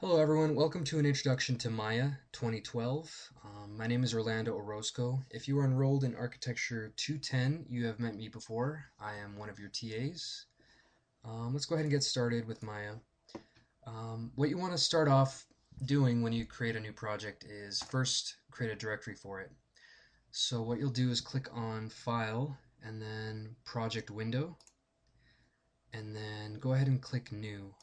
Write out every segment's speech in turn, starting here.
Hello everyone, welcome to an introduction to Maya 2012. Um, my name is Orlando Orozco. If you are enrolled in Architecture 210, you have met me before. I am one of your TAs. Um, let's go ahead and get started with Maya. Um, what you want to start off doing when you create a new project is first create a directory for it. So what you'll do is click on File and then Project Window and then go ahead and click New.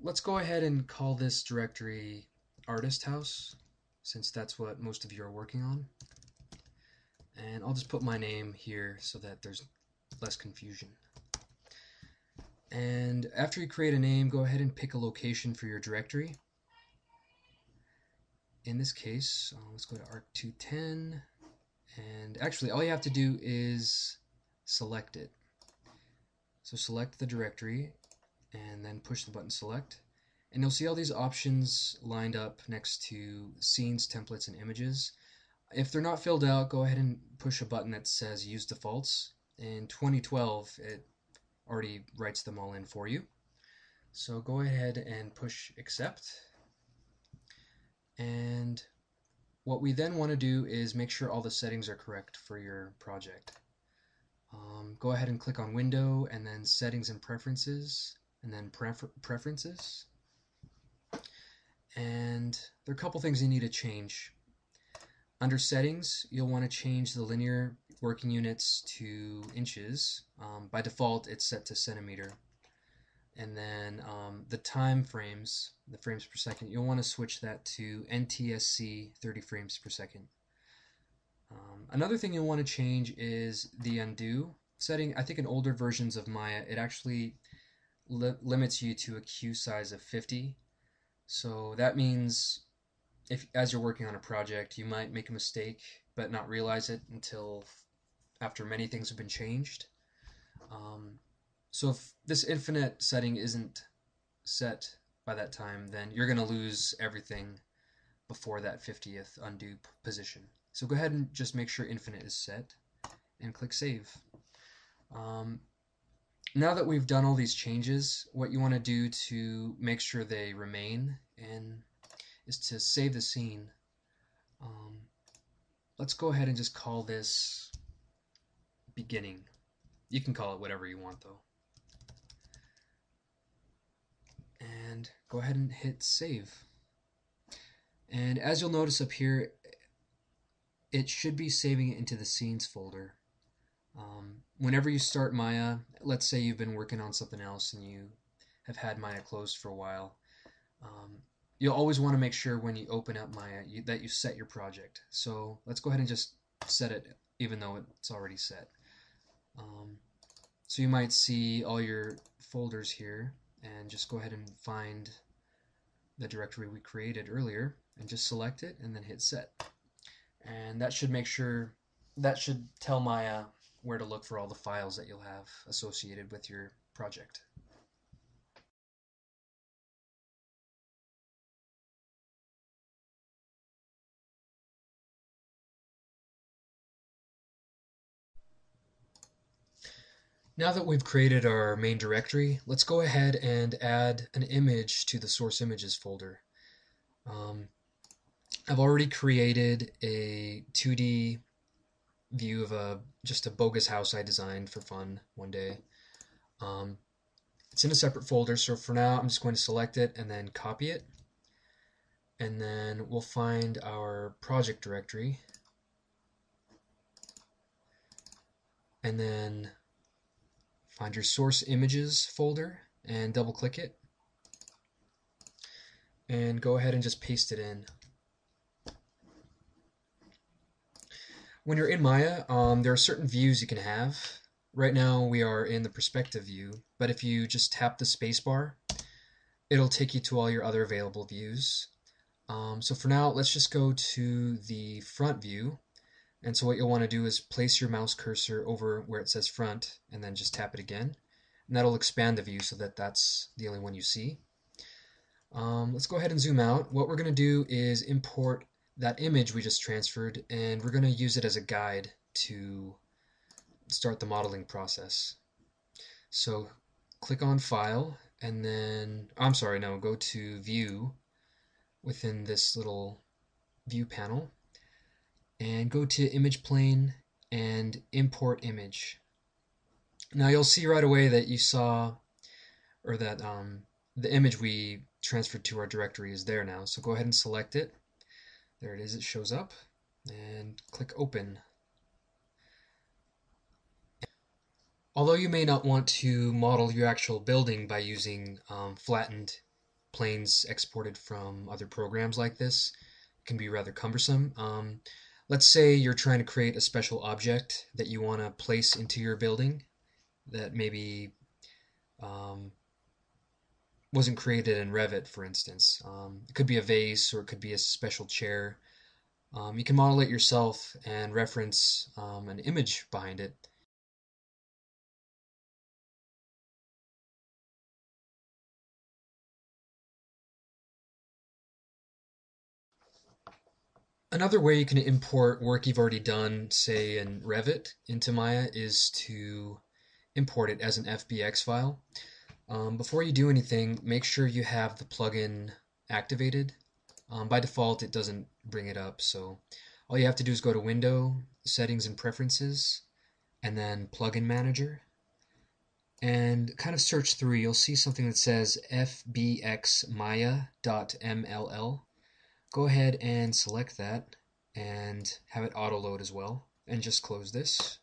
Let's go ahead and call this directory Artist House since that's what most of you are working on. And I'll just put my name here so that there's less confusion. And after you create a name, go ahead and pick a location for your directory. In this case, uh, let's go to ARC210. And actually, all you have to do is select it. So select the directory and then push the button select. And you'll see all these options lined up next to scenes, templates, and images. If they're not filled out, go ahead and push a button that says use defaults. In 2012, it already writes them all in for you. So go ahead and push accept. And what we then want to do is make sure all the settings are correct for your project. Um, go ahead and click on Window and then Settings and Preferences and then prefer Preferences. And there are a couple things you need to change. Under Settings, you'll want to change the linear working units to inches. Um, by default, it's set to centimeter. And then um, the time frames, the frames per second, you'll want to switch that to NTSC 30 frames per second. Um, another thing you'll want to change is the undo setting. I think in older versions of Maya, it actually li limits you to a queue size of 50. So that means if as you're working on a project, you might make a mistake but not realize it until after many things have been changed. Um, so if this infinite setting isn't set by that time, then you're going to lose everything before that 50th undo position. So go ahead and just make sure infinite is set and click save. Um, now that we've done all these changes, what you want to do to make sure they remain and is to save the scene. Um, let's go ahead and just call this beginning. You can call it whatever you want though. And go ahead and hit save. And as you'll notice up here, it should be saving it into the scenes folder. Um, whenever you start Maya, let's say you've been working on something else and you have had Maya closed for a while, um, you'll always want to make sure when you open up Maya you, that you set your project. So let's go ahead and just set it even though it's already set. Um, so you might see all your folders here and just go ahead and find the directory we created earlier and just select it and then hit set. And that should make sure, that should tell Maya where to look for all the files that you'll have associated with your project. Now that we've created our main directory, let's go ahead and add an image to the source images folder. Um, I've already created a 2D view of a just a bogus house I designed for fun one day. Um, it's in a separate folder, so for now I'm just going to select it and then copy it. And then we'll find our project directory. And then find your source images folder and double click it. And go ahead and just paste it in. When you're in Maya, um, there are certain views you can have. Right now we are in the perspective view, but if you just tap the spacebar, it'll take you to all your other available views. Um, so for now, let's just go to the front view. And so what you'll want to do is place your mouse cursor over where it says front and then just tap it again. And that'll expand the view so that that's the only one you see. Um, let's go ahead and zoom out. What we're going to do is import that image we just transferred and we're going to use it as a guide to start the modeling process. So click on File and then, I'm sorry, no, go to View within this little View panel, and go to Image Plane and Import Image. Now you'll see right away that you saw, or that um, the image we transferred to our directory is there now. So go ahead and select it. There it is, it shows up. And click Open. Although you may not want to model your actual building by using um, flattened planes exported from other programs like this, it can be rather cumbersome. Um, let's say you're trying to create a special object that you want to place into your building that maybe um, wasn't created in Revit, for instance. Um, it could be a vase or it could be a special chair. Um, you can model it yourself and reference um, an image behind it Another way you can import work you've already done, say in Revit, into Maya is to import it as an FBX file. Um, before you do anything, make sure you have the plugin activated. Um, by default, it doesn't bring it up, so all you have to do is go to Window, Settings and Preferences, and then Plugin Manager. And kind of search through, you'll see something that says fbxmaya.mll go ahead and select that and have it auto load as well and just close this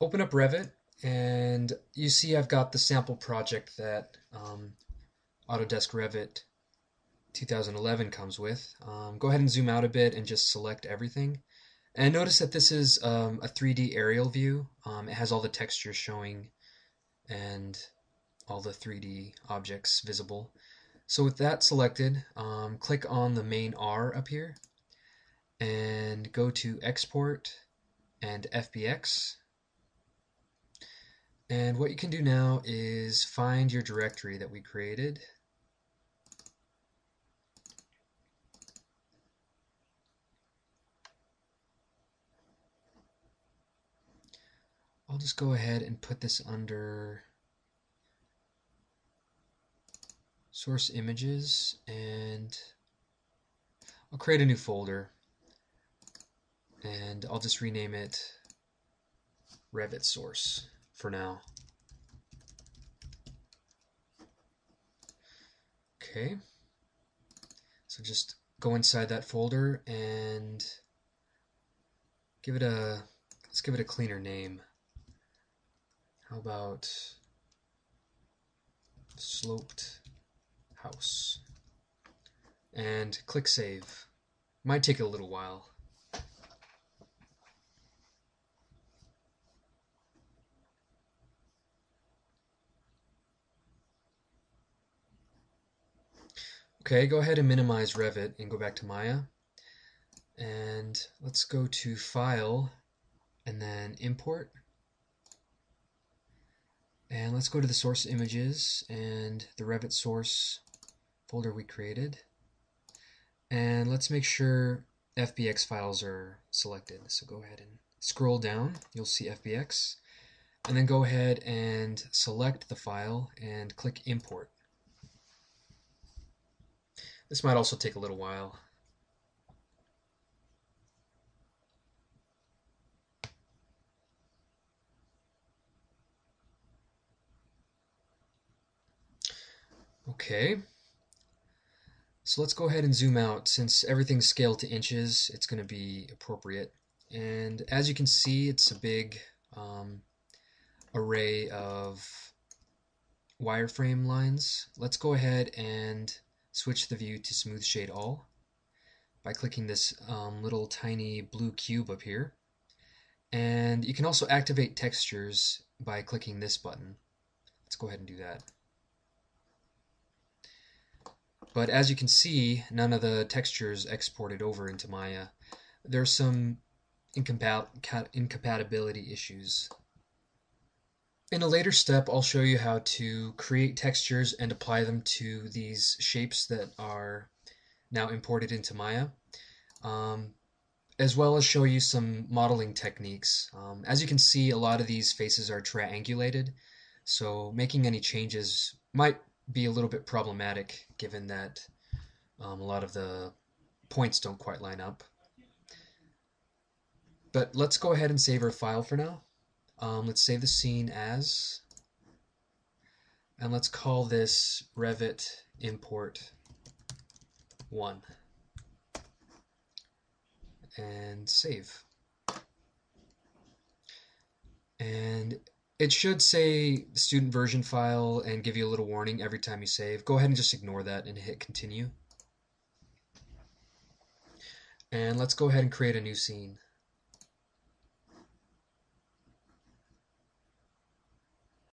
open up Revit and you see I've got the sample project that um, Autodesk Revit 2011 comes with. Um, go ahead and zoom out a bit and just select everything. And notice that this is um, a 3D aerial view. Um, it has all the textures showing and all the 3D objects visible. So with that selected, um, click on the main R up here and go to Export and FBX. And what you can do now is find your directory that we created. I'll just go ahead and put this under source images and I'll create a new folder and I'll just rename it Revit source for now. Okay, so just go inside that folder and give it a let's give it a cleaner name. How about sloped house. And click save. Might take a little while. Okay, go ahead and minimize Revit and go back to Maya. And let's go to File and then Import. And let's go to the source images and the Revit source folder we created. And let's make sure FBX files are selected. So go ahead and scroll down, you'll see FBX. And then go ahead and select the file and click import. This might also take a little while. Okay, so let's go ahead and zoom out. Since everything's scaled to inches, it's going to be appropriate. And as you can see, it's a big um, array of wireframe lines. Let's go ahead and switch the view to smooth shade all by clicking this um, little tiny blue cube up here. And you can also activate textures by clicking this button. Let's go ahead and do that. But as you can see, none of the textures exported over into Maya. There's some incompat incompatibility issues. In a later step, I'll show you how to create textures and apply them to these shapes that are now imported into Maya, um, as well as show you some modeling techniques. Um, as you can see, a lot of these faces are triangulated, So making any changes might be a little bit problematic given that um, a lot of the points don't quite line up. But let's go ahead and save our file for now. Um, let's save the scene as, and let's call this Revit import 1 and save. And it should say student version file and give you a little warning every time you save. Go ahead and just ignore that and hit continue. And let's go ahead and create a new scene.